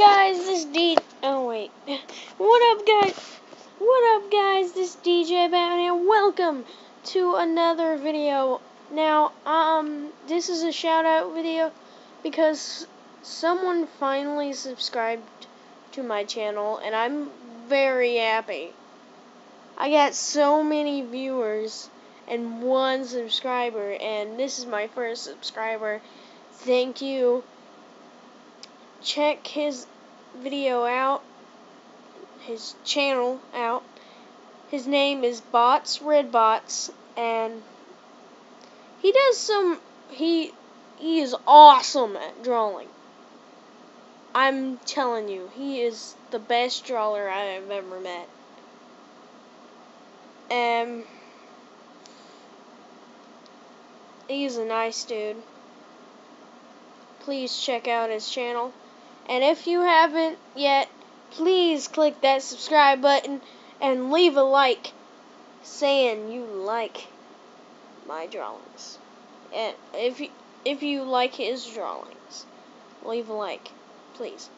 guys? This D. Oh wait. What up, guys? What up, guys? This DJ Batman, and welcome to another video. Now, um, this is a shout out video because someone finally subscribed to my channel, and I'm very happy. I got so many viewers and one subscriber, and this is my first subscriber. Thank you. Check his video out, his channel out. His name is Bots Red Bots, and he does some. He he is awesome at drawing. I'm telling you, he is the best drawer I have ever met. Um, he's a nice dude. Please check out his channel. And if you haven't yet, please click that subscribe button and leave a like saying you like my drawings. And if you, if you like his drawings, leave a like, please.